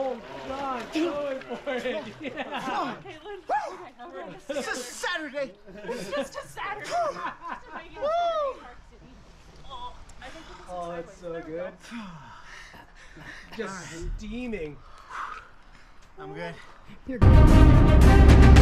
Oh, God, going for it. Yeah. Woo! Okay, It's a Saturday. It's just a Saturday. Woo! Oh, I think Oh, it's so. There good. go. Just steaming. I'm good. You're good.